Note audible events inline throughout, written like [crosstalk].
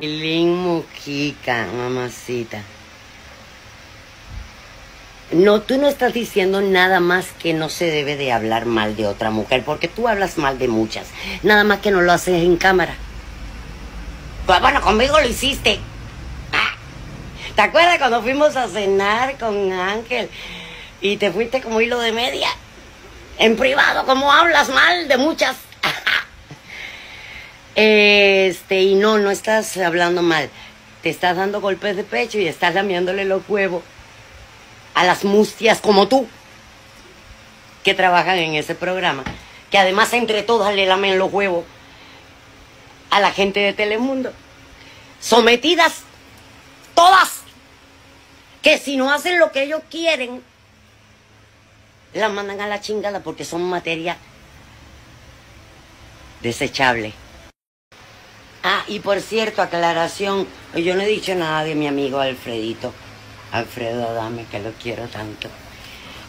Lin Mujica, mamacita. No, tú no estás diciendo nada más que no se debe de hablar mal de otra mujer, porque tú hablas mal de muchas. Nada más que no lo haces en cámara. Pues bueno, conmigo lo hiciste. Ah. ¿Te acuerdas cuando fuimos a cenar con Ángel y te fuiste como hilo de media? En privado, como hablas mal de muchas. [laughs] Este, y no, no estás hablando mal. Te estás dando golpes de pecho y estás lamiéndole los huevos a las mustias como tú, que trabajan en ese programa, que además entre todas le lamen los huevos a la gente de Telemundo. Sometidas, todas, que si no hacen lo que ellos quieren, las mandan a la chingada porque son materia desechable. Ah, y por cierto, aclaración, yo no he dicho nada de mi amigo Alfredito. Alfredo Adame, que lo quiero tanto.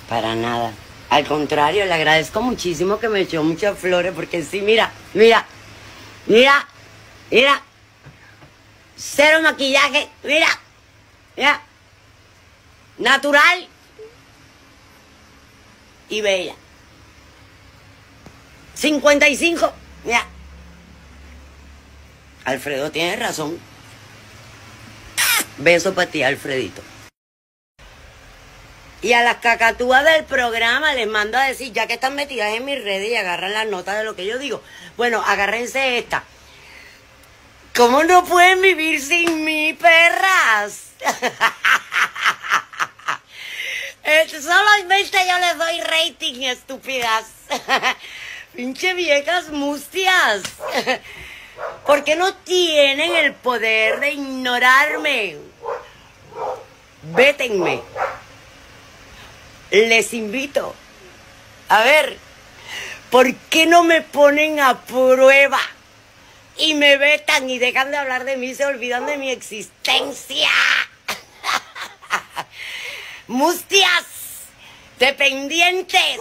Para nada. Al contrario, le agradezco muchísimo que me echó muchas flores, porque sí, mira, mira, mira, mira. Cero maquillaje, mira, mira. Natural y bella. 55, mira. Alfredo tiene razón. Beso para ti, Alfredito. Y a las cacatúas del programa les mando a decir, ya que están metidas en mis redes y agarran las notas de lo que yo digo, bueno, agárrense esta. ¿Cómo no pueden vivir sin mí, perras? [laughs] Solamente yo les doy rating, estúpidas. [laughs] Pinche viejas mustias. [laughs] ¿Por qué no tienen el poder de ignorarme? Vétenme les invito. A ver, ¿por qué no me ponen a prueba? Y me vetan y dejan de hablar de mí, se olvidan de mi existencia. [laughs] Mustias, dependientes.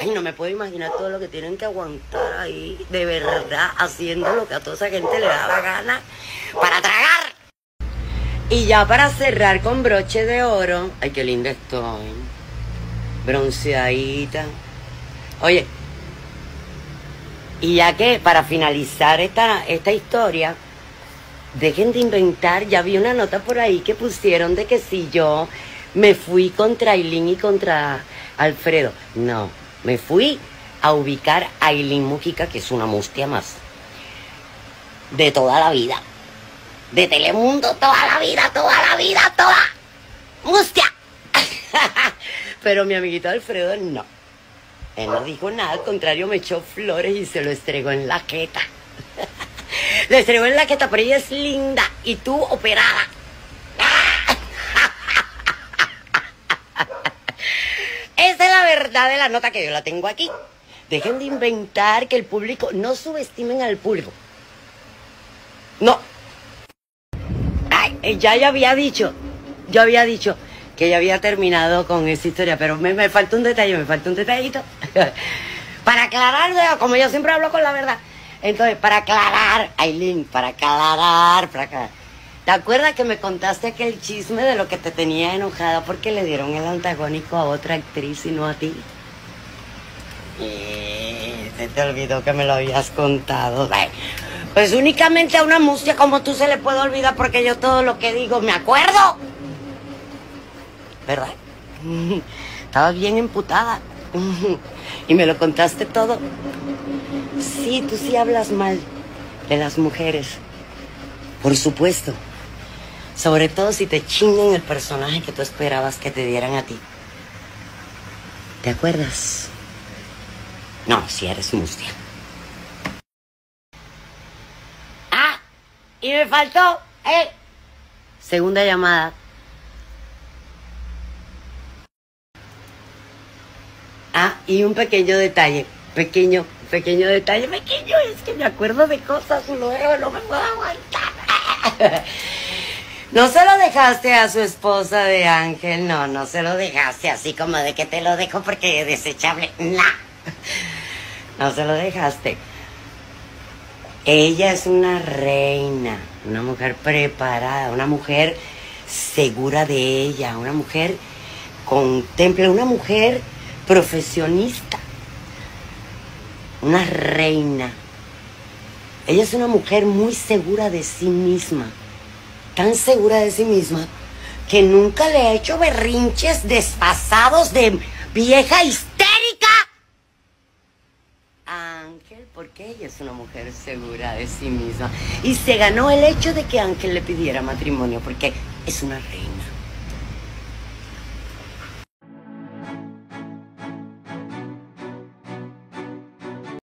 Ay, no me puedo imaginar todo lo que tienen que aguantar ahí, de verdad, haciendo lo que a toda esa gente le da la gana para tragar. Y ya para cerrar con broche de oro, ay, qué linda estoy. Bronceadita. Oye, y ya que para finalizar esta, esta historia, dejen de inventar, ya vi una nota por ahí que pusieron de que si yo me fui contra Aileen y contra Alfredo. No, me fui a ubicar a Aileen Mujica, que es una mustia más. De toda la vida de Telemundo toda la vida, toda la vida, toda. ¡Mustia! [laughs] Pero mi amiguito Alfredo no. Él no dijo nada, al contrario me echó flores y se lo estregó en la queta. [laughs] Le estregó en la queta, pero ella es linda y tú operada. Esa es la de la nota que yo la tengo aquí. Dejen de inventar que el público, no subestimen al público. No, eh, ya ya había dicho, yo había dicho que ya había terminado con esa historia, pero me, me falta un detalle, me falta un detallito. [laughs] para aclarar, como yo siempre hablo con la verdad. Entonces, para aclarar, Aileen, para aclarar, para aclarar. ¿Te acuerdas que me contaste aquel chisme de lo que te tenía enojada porque le dieron el antagónico a otra actriz y no a ti? Se te olvidó que me lo habías contado. Pues únicamente a una mustia como tú se le puede olvidar porque yo todo lo que digo me acuerdo. ¿Verdad? [laughs] Estabas bien emputada. [laughs] Y me lo contaste todo. Sí, tú sí hablas mal de las mujeres. Por supuesto. Sobre todo si te chingan el personaje que tú esperabas que te dieran a ti. ¿Te acuerdas? No, si eres mustia. Y me faltó, eh. Segunda llamada. Ah, y un pequeño detalle. Pequeño, pequeño detalle, pequeño. Es que me acuerdo de cosas luego, no me puedo aguantar. [laughs] No se lo dejaste a su esposa de Ángel, no, no se lo dejaste así como de que te lo dejo porque es desechable. No, no se lo dejaste. Ella es una reina, una mujer preparada, una mujer segura de ella, una mujer contempla, una mujer profesionista, una reina. Ella es una mujer muy segura de sí misma, tan segura de sí misma que nunca le ha hecho berrinches desfasados de vieja histérica. Ángel, porque ella es una mujer segura de sí misma. Y se ganó el hecho de que Ángel le pidiera matrimonio, porque es una reina.